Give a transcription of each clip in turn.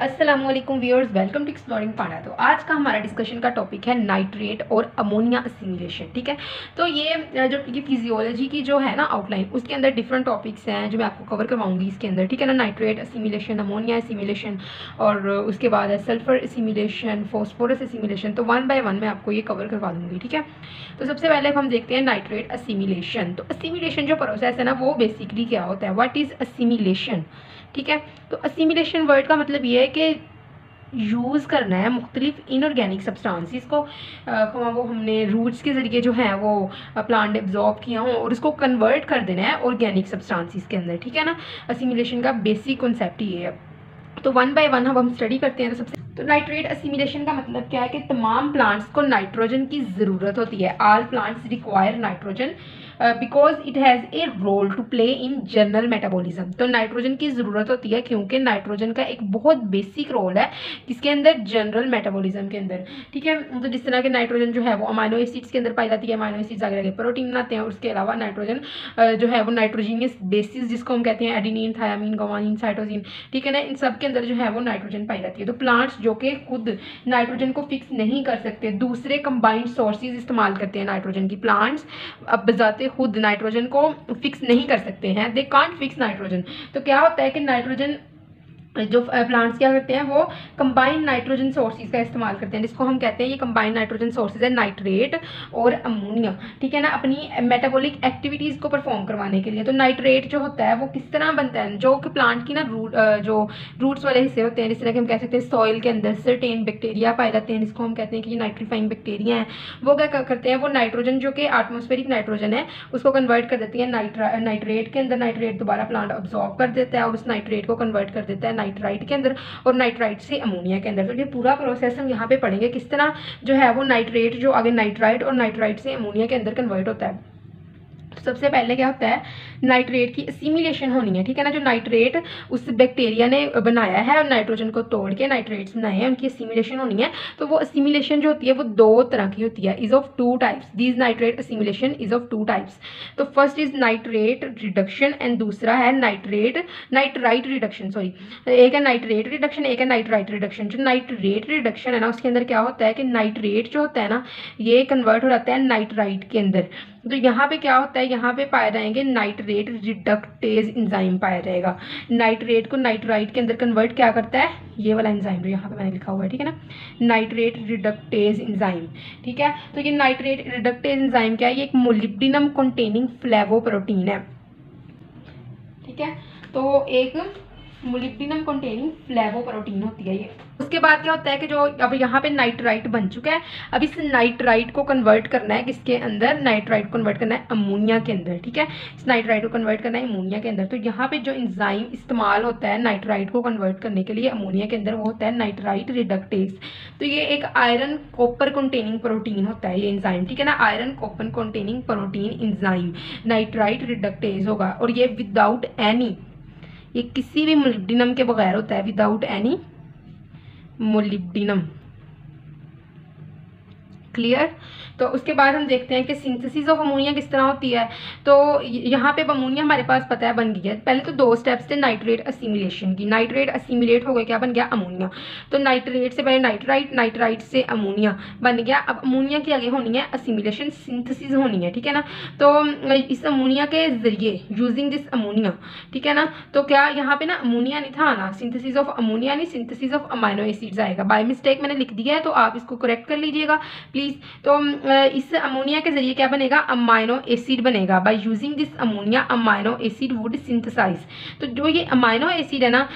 Aslam viewers welcome to exploring पाना तो आज का हमारा डिस्कशन का टॉपिक है नाइट्रेट और अमोनिया असिमिलेशन ठीक है? तो ये जो ये फिजियोलॉजी की जो है ना आउटलाइन उसके अंदर डिफरेंट टॉपिक्स हैं जो मैं आपको कवर करवाऊँगी इसके अंदर, ठीक है ना? नाइट्रेट असिमिलेशन अमोनिया असिमिलेशन और उसके बाद है सल्फ़र असिमिलेशन फॉस्फोरस असिमिलेशन तो वन बाय वन मैं आपको ये कवर करवा दूँगी, ठीक है? तो सबसे पहले हम देखते हैं नाइट्रेट असिमिलेशन तो असिमिलेशन जो प्रोसेस है ना, वो बेसिकली क्या होता है? वट इज़ असिमिलेशन ठीक है? तो असिमिलेशन वर्ड का मतलब ये है कि यूज़ करना है मुख्तलिफ़ इनऑर्गेनिक सब्सटांसिस को। आ, वो हमने रूट्स के ज़रिए जो है वो प्लांट एब्जॉर्ब किया हो और उसको कन्वर्ट कर देना है ऑर्गेनिक सब्सटांसिस के अंदर ठीक है ना? असिमिलेशन का बेसिक कॉन्सेप्ट ये है। तो वन बाय वन अब हम स्टडी करते हैं तो सबसे तो नाइट्रेट असिमिलेशन का मतलब क्या है कि तमाम प्लांट्स को नाइट्रोजन की ज़रूरत होती है। All plants require nitrogen because it has a role to play in general metabolism तो नाइट्रोजन की ज़रूरत होती है क्योंकि नाइट्रोजन का एक बहुत बेसिक रोल है किसके अंदर? जनरल मेटाबॉलिज्म के अंदर। ठीक है? तो जिस तरह के नाइट्रोजन जो है वो अमाइनो एसिड्स के अंदर पाई जाती है अमाइनो एसिड्स आगे आगे प्रोटीन बनाते हैं उसके अलावा नाइट्रोजन जो है वो नाइट्रोजीनियस बेसिस जिसको हम कहते हैं एडिनिन थायामीन गवानीन साइटोजिन ठीक है ना? इन सब के अंदर जो है वो नाइट्रोजन पाई जाती है। तो प्लांट्स जो कि खुद नाइट्रोजन को फिक्स नहीं कर सकते, दूसरे कंबाइंड सोर्सेज इस्तेमाल करते हैं नाइट्रोजन की प्लांट्स अब बजाते खुद नाइट्रोजन को फिक्स नहीं कर सकते हैं दे कांट फिक्स नाइट्रोजन। तो क्या होता है कि नाइट्रोजन जो प्लांट्स क्या करते हैं, वो कंबाइंड नाइट्रोजन सोर्सेज का इस्तेमाल करते हैं। जिसको हम कहते हैं, ये कंबाइंड नाइट्रोजन सोर्सेज है नाइट्रेट और अमोनिया ठीक है ना? अपनी मेटाबॉलिक एक्टिविटीज़ को परफॉर्म करवाने के लिए। तो नाइट्रेट जो होता है, वो किस तरह बनता है? जो कि प्लांट की ना रूट जो रूट्स वाले हिस्से होते हैं, जिस तरह के हम कह सकते हैं सॉइल के अंदर सर्टेन बैक्टीरिया पाए जाते हैं, जिसको हम कहते हैं कि ये नाइट्रीफाइंग बैक्टीरिया है। वो क्या करते हैं, वो नाइट्रोजन जो कि आटमोस्फेरिक नाइट्रोजन है, उसको कन्वर्ट कर देती है नाइट्रा नाइट्रेट के अंदर नाइट्रेट दोबारा प्लांट ऑब्जॉर्व कर देता है और उस नाइट्रेट को कन्वर्ट कर देता है नाइट्राइट के अंदर और नाइट्राइट से अमोनिया के अंदर। तो ये पूरा प्रोसेस हम यहाँ पे पढ़ेंगे किस तरह जो है वो नाइट्रेट जो आगे नाइट्राइट और नाइट्राइट से अमोनिया के अंदर कन्वर्ट होता है। तो सबसे पहले क्या होता है, नाइट्रेट की असीमिलेशन होनी है, ठीक है ना? जो नाइट्रेट उस बैक्टीरिया ने बनाया है और नाइट्रोजन को तोड़ के नाइट्रेट्स बनाए हैं, उनकी असीमिलेशन होनी है। तो वो असीमिलेशन जो होती है, वो दो तरह की होती है। Is of two types these nitrate assimilation is of two types तो first is nitrate reduction and दूसरा है नाइट्रेट नाइट्राइट रिडक्शन सॉरी एक है नाइट्रेट रिडक्शन एक है नाइट्राइट रिडक्शन जो नाइट्रेट रिडक्शन है ना, उसके अंदर क्या होता है कि नाइट्रेट जो होता है ना, ये कन्वर्ट हो जाता है नाइट्राइट के अंदर। तो यहाँ पे क्या होता है? यहाँ पे पाए जाएँगे नाइट्रेट रिडक्टेज इंजाइम पाया जाएगा। नाइट्रेट को नाइट्राइट के अंदर कन्वर्ट क्या करता है? ये वाला इंजाइम जो यहाँ पे मैंने लिखा हुआ है, ठीक है ना? नाइट्रेट रिडक्टेज इंजाइम ठीक है? तो ये नाइट्रेट रिडक्टेज इंजाइम क्या है? ये एक मोलिब्डिनम कंटेनिंग फ्लेवो प्रोटीन है, ठीक है? तो एक मोलिब्डिनम कंटेनिंग फ्लेवो प्रोटीन होती है ये। उसके बाद क्या होता है कि जो अब यहाँ पे नाइट्राइट बन चुका है, अब इस नाइट्राइट को कन्वर्ट करना है किसके अंदर? नाइट्राइट को कन्वर्ट करना है अमोनिया के अंदर, ठीक है? इस नाइट्राइट को कन्वर्ट करना है अमोनिया के अंदर। तो यहाँ पे जो इंजाइम इस्तेमाल होता है नाइट्राइट को कन्वर्ट करने के लिए अमोनिया के अंदर वो होता है नाइट्राइट रिडक्टेज तो ये एक आयरन कॉपर कंटेनिंग प्रोटीन होता है ये इंजाइम ठीक है ना? Iron copper containing protein enzyme nitrite reductase होगा। और ये विदाउट एनी ये किसी भी मोलिब्डिनम के बगैर होता है विदाउट एनी मोलिब्डिनम। क्लियर तो उसके बाद हम देखते हैं कि सिंथेसिस ऑफ़ अमोनिया किस तरह होती है। तो यहाँ पे अमोनिया हमारे पास पता है बन है। पहले तो दो स्टेप्स थे नाइट्रेट असिमिलेशन की। नाइट्रेट असिमिलेट हो गया क्या? बन गया अमोनिया तो नाइट्रेट से पहले नाइट्राइट नाइट्राइट से अमोनिया बन गया। अब अमोनिया की आगे होनी है असिमिलेशन सिंथेसिस होनी है, ठीक है ना? तो इस अमोनिया के ज़रिए यूजिंग दिस अमोनिया ठीक है ना? तो क्या यहाँ पे ना अमोनिया नहीं था ना सिंथेसिस ऑफ़ अमोनिया नहीं सिंथेसिस ऑफ़ अमाइनो एसिड्स आएगा। बाय मिस्टेक मैंने लिख दिया है तो आप इसको करेक्ट कर लीजिएगा। प्लीज़ तो इस अमोनिया के ज़रिए क्या बनेगा? अमाइनो एसिड बनेगा। By using this ammonia amino acid would synthesize तो जो ये अमाइनो एसिड है ना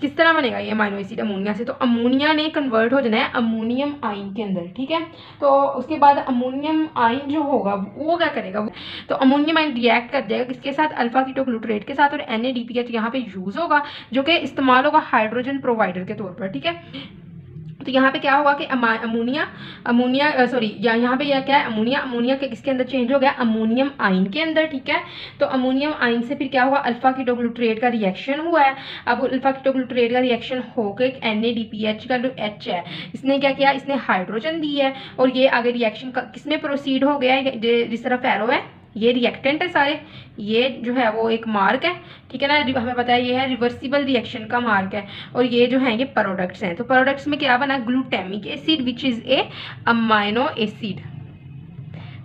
किस तरह बनेगा ये अमाइनो एसिड अमोनिया से? तो अमोनिया ने कन्वर्ट हो जाना है अमोनियम आइन के अंदर, ठीक है? तो उसके बाद अमोनियम आइन जो होगा, वो क्या करेगा? तो अमोनियम आइन रिएक्ट कर जाएगा किसके साथ? अल्फ़ा कीटोग्लूटरेट के साथ और N A D P H यहाँ पे यूज़ होगा, जो कि इस्तेमाल होगा हाइड्रोजन प्रोवाइडर के तौर पर, ठीक है? तो यहाँ पे क्या होगा कि अमोनिया अमोनिया सॉरी यहाँ पे यह क्या है? अमोनिया अमोनिया के किसके अंदर चेंज हो गया? अमोनियम आइन के अंदर, ठीक है? तो अमोनियम आइन से फिर क्या हुआ? अल्फ़ा कीटोग्लूट्रेट का रिएक्शन हुआ है। अब अल्फ़ा कीटोग्लूट्रेट का रिएक्शन होकर एक एन ए का जो एच है, इसने क्या किया? इसने हाइड्रोजन दी है। और ये आगे रिएक्शन किसमें प्रोसीड हो गया? है जिस तरह फैरो है ये रिएक्टेंट है सारे। ये जो है वो एक मार्क है, ठीक है ना? हमें पता है ये है रिवर्सिबल रिएक्शन का मार्क है और ये जो है, ये प्रोडक्ट्स हैं। तो प्रोडक्ट्स में क्या बना? Glutamic acid which is a amino acid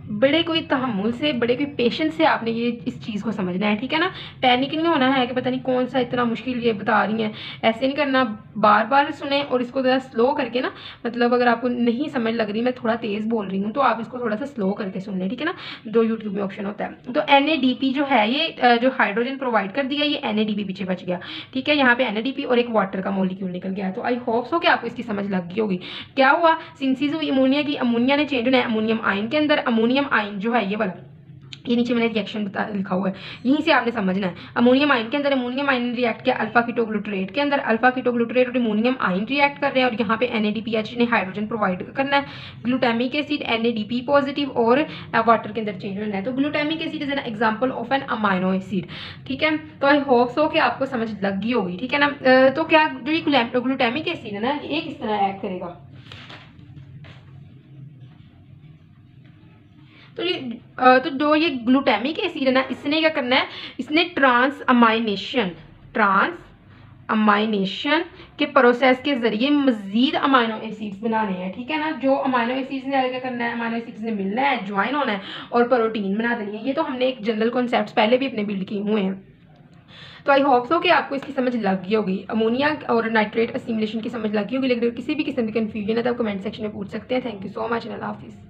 बड़े कोई तहमुल से, बड़े कोई पेशेंस से आपने ये इस चीज़ को समझना है, ठीक है ना? पैनिक नहीं होना है कि पता नहीं कौन सा इतना मुश्किल ये बता रही हैं। ऐसे नहीं करना बार बार सुने और इसको ज़रा स्लो करके ना मतलब अगर आपको नहीं समझ लग रही, मैं थोड़ा तेज़ बोल रही हूँ तो आप इसको थोड़ा सा स्लो करके सुन लें, ठीक है ना? जो यूट्यूब में ऑप्शन होता है। तो एनएडीपी जो है, ये जो हाइड्रोजन प्रोवाइड कर दिया, ये एनएडीपी पीछे बच गया, ठीक है? यहाँ पे एनएडीपी और एक वाटर का मोलिक्यूल निकल गया। तो आई होप सो कि आपको इसकी समझ लग गई होगी। क्या हुआ? सिंसिस हुई अमोनिया की अमोनिया ने चेंज होना है अमोनियम आइन के अंदर अमोनियम आइन जो है, ये वाला। ये नीचे मैंने रिएक्शन बता, लिखा हुआ है। यहीं से आपने समझना है। अमोनियम आइन के अंदर अमोनियम आइन रिएक्ट किया अल्फ़ा कीटोग्लूटरेट के अंदर। अल्फ़ा कीटोग्लूटरेट और अमोनियम आइन रिएक्ट कर रहे हैं और यहाँ पे एनएडीपीएच ने हाइड्रोजन प्रोवाइड करना है। ग्लूटामिक एसिड एन पॉजिटिव और वाटर के अंदर चेंज होना है। तो glutamic acid is an example of an amino acid ठीक है? तो आई होप सो कि आपको समझ लग होगी, ठीक है ना? तो क्या जो ये ग्लूटामिक एसिड है ना, ये किस तरह एक्ट करेगा? तो ये तो जो ये ग्लूटेमिक एसिड है ना, इसने क्या करना है? इसने ट्रांस अमाइनेशन ट्रांस अमाइनेशन के प्रोसेस के ज़रिए मजीद अमाइनो एसिड्स बनाने हैं, ठीक है ना? जो अमाइनो एसिड्स ने क्या करना है? अमाइनो एसिड्स ने मिलना है ज्वाइन होना है और प्रोटीन बना देनी है। ये तो हमने एक जनरल कॉन्सेप्ट पहले भी अपने बिल्ड किए हुए हैं। तो आई होप सो कि आपको इसकी समझ लग गई होगी। अमोनिया और नाइट्रेट असिमुलेशन की समझ लग गई होगी, लेकिन किसी भी किस्म की कन्फ्यूज़न है तो आप कमेंट सेक्शन में पूछ सकते हैं। थैंक यू सो मच अल्लाह हाफिज़